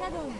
シャドウ